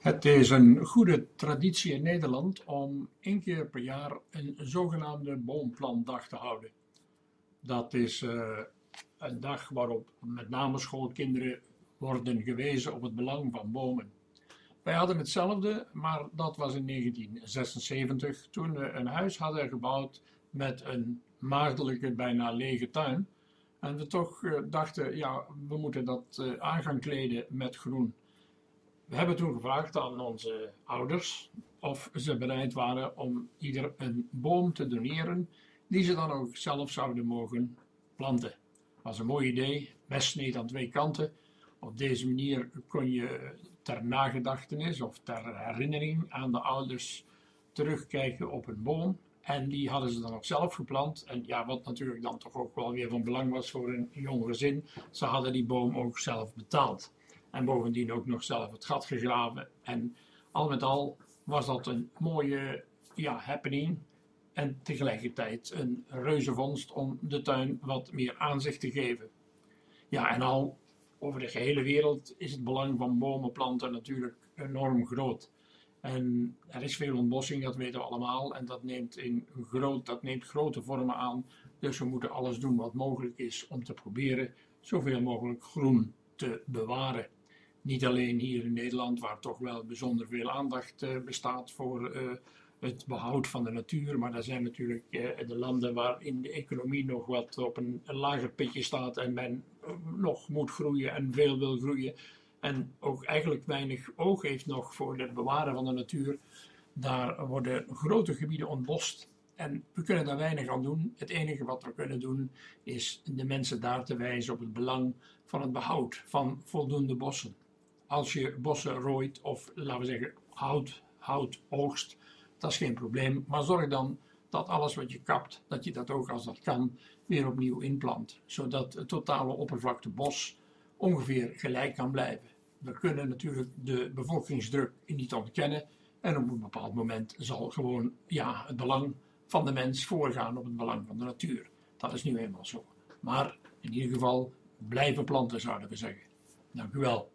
Het is een goede traditie in Nederland om één keer per jaar een zogenaamde boomplantdag te houden. Dat is uh, een dag waarop met name schoolkinderen worden gewezen op het belang van bomen. Wij hadden hetzelfde, maar dat was in 1976 toen we een huis hadden gebouwd met een maagdelijke, bijna lege tuin. En we toch uh, dachten, ja, we moeten dat uh, aan gaan kleden met groen. We hebben toen gevraagd aan onze ouders of ze bereid waren om ieder een boom te doneren die ze dan ook zelf zouden mogen planten. Was een mooi idee, mestsneed aan twee kanten. Op deze manier kon je ter nagedachtenis of ter herinnering aan de ouders terugkijken op een boom. En die hadden ze dan ook zelf geplant. En ja, wat natuurlijk dan toch ook wel weer van belang was voor een jong gezin, ze hadden die boom ook zelf betaald. En bovendien ook nog zelf het gat gegraven. En al met al was dat een mooie ja, happening. En tegelijkertijd een reuze vondst om de tuin wat meer aanzicht te geven. Ja, en al over de gehele wereld is het belang van bomenplanten natuurlijk enorm groot. En er is veel ontbossing, dat weten we allemaal. En dat neemt, in groot, dat neemt grote vormen aan. Dus we moeten alles doen wat mogelijk is om te proberen zoveel mogelijk groen te bewaren. Niet alleen hier in Nederland, waar toch wel bijzonder veel aandacht uh, bestaat voor uh, het behoud van de natuur, maar er zijn natuurlijk uh, de landen waarin de economie nog wat op een, een lager pitje staat en men nog moet groeien en veel wil groeien en ook eigenlijk weinig oog heeft nog voor het bewaren van de natuur. Daar worden grote gebieden ontbost en we kunnen daar weinig aan doen. Het enige wat we kunnen doen is de mensen daar te wijzen op het belang van het behoud van voldoende bossen als je bossen rooit of laten we zeggen hout, hout oogst, dat is geen probleem. Maar zorg dan dat alles wat je kapt, dat je dat ook als dat kan weer opnieuw inplant. Zodat het totale oppervlakte bos ongeveer gelijk kan blijven. We kunnen natuurlijk de bevolkingsdruk niet ontkennen. En op een bepaald moment zal gewoon ja, het belang van de mens voorgaan op het belang van de natuur. Dat is nu eenmaal zo. Maar in ieder geval blijven planten zouden we zeggen. Dank u wel.